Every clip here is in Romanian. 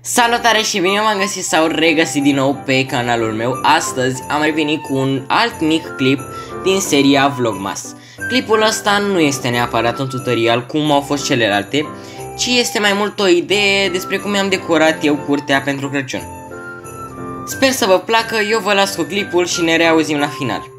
Salutare și bine m-am găsit sau regăsit din nou pe canalul meu. Astăzi am revenit cu un alt mic clip din seria Vlogmas. Clipul ăsta nu este neapărat un tutorial cum au fost celelalte Ci este mai mult o idee despre cum mi-am decorat eu curtea pentru Crăciun. Sper să vă placă, eu vă las cu clipul și ne reauzim la final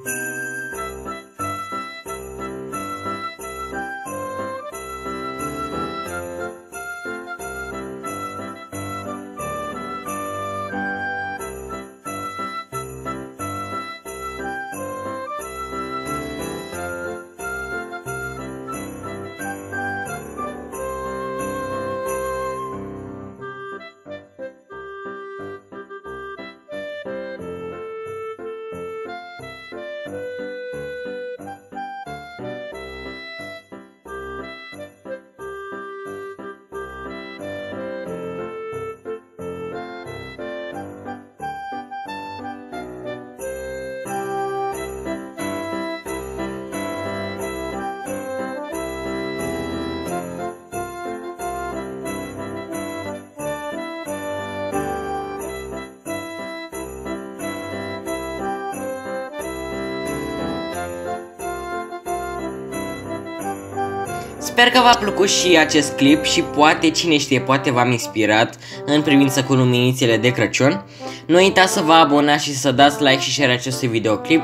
Sper că v-a plăcut și acest clip și poate, cine știe, poate v-am inspirat în privința cu luminițele de Crăciun. Nu uitați să vă abonați și să dați like și share acestui videoclip.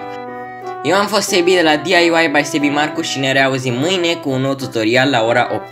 Eu am fost Sebi de la DIY by Sebi Marcu și ne reauzim mâine cu un nou tutorial la ora 8.